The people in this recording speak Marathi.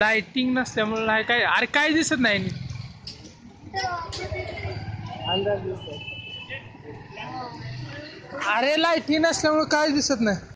लाइटिंग नसल्यामुळे नाही काय अरे काय दिसत नाही अंदाज अरे लाइटिंग नसल्यामुळे काय दिसत नाही.